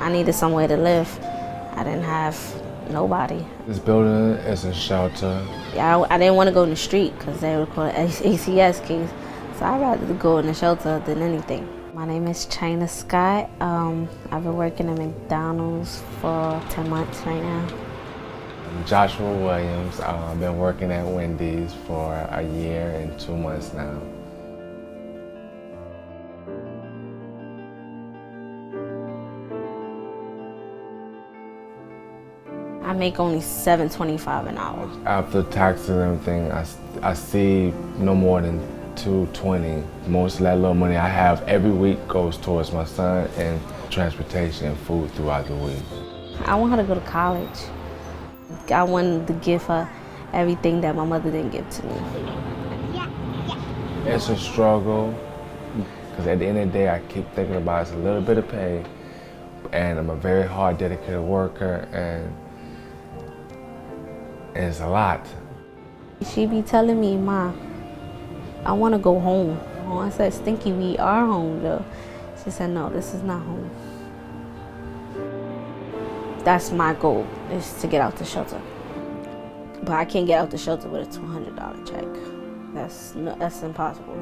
I needed somewhere to live. I didn't have nobody. This building is a shelter. Yeah, I, I didn't want to go in the street because they would call it ACS case. So I'd rather go in the shelter than anything. My name is China Scott. Um, I've been working at McDonald's for 10 months right now. I'm Joshua Williams. Uh, I've been working at Wendy's for a year and two months now. I make only seven twenty-five an hour. After taxes and everything, I, I see no more than 220. Most of that little money I have every week goes towards my son and transportation and food throughout the week. I want her to go to college. I wanted to give her everything that my mother didn't give to me. It's a struggle because at the end of the day, I keep thinking about it's a little bit of pay, and I'm a very hard, dedicated worker, and it's a lot. She be telling me, Ma, I want to go home. I said, Stinky, we are home though. She said, No, this is not home. That's my goal, is to get out the shelter. But I can't get out the shelter with a $200 check. That's, no, that's impossible.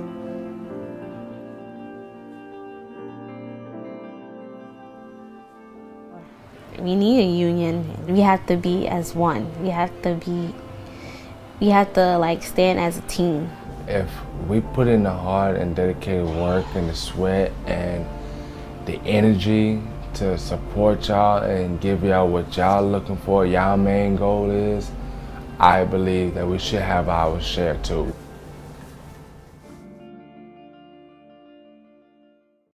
We need a union. We have to be as one. We have to be, we have to like stand as a team. If we put in the hard and dedicated work and the sweat and the energy to support y'all and give y'all what y'all looking for, y'all main goal is, I believe that we should have our share too.